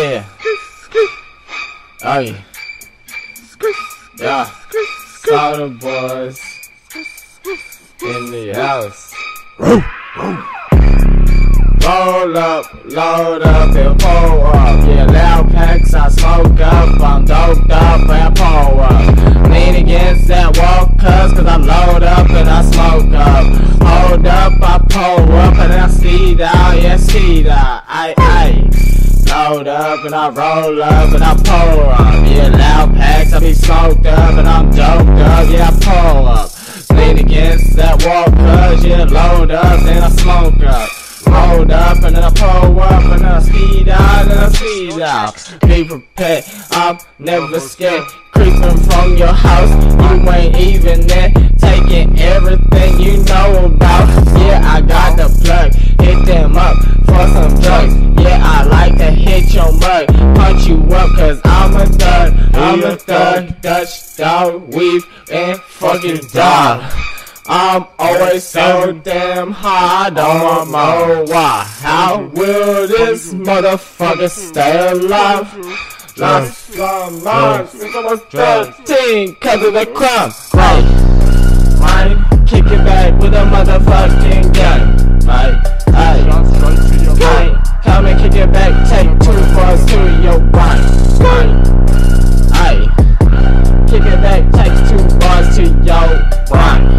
Hey. Yeah. Soda boys in the house. Roll up, load up, and pull up. Yeah, loud packs, I smoke up. I'm doped up and pull up. Lean against that wall, cuz, cause I load up and I smoke up. Hold up, I pull up and I speed out, yeah, speed out. Aye, aye. Load up and I roll up and I pull up. Yeah, loud packs, I be smoked up and I'm doped up. Yeah, I pull up. Lean against that wall, cuz, yeah, load up and I smoke up. Hold up and then I pull up and then I speed out and I speed out. Be prepared, I'm never scared. Creeping from your house, you ain't even there. Taking everything you know punch you up cause I'm a thug. I'm a thug, Dutch dog, weave and fucking dog. I'm always so damn high, I don't know why. How will this motherfucker stay alive? Lost some lives since I was 13 cause of the crime. Right, right, kick it back with a motherfucking gun. Kick it two bars to your right.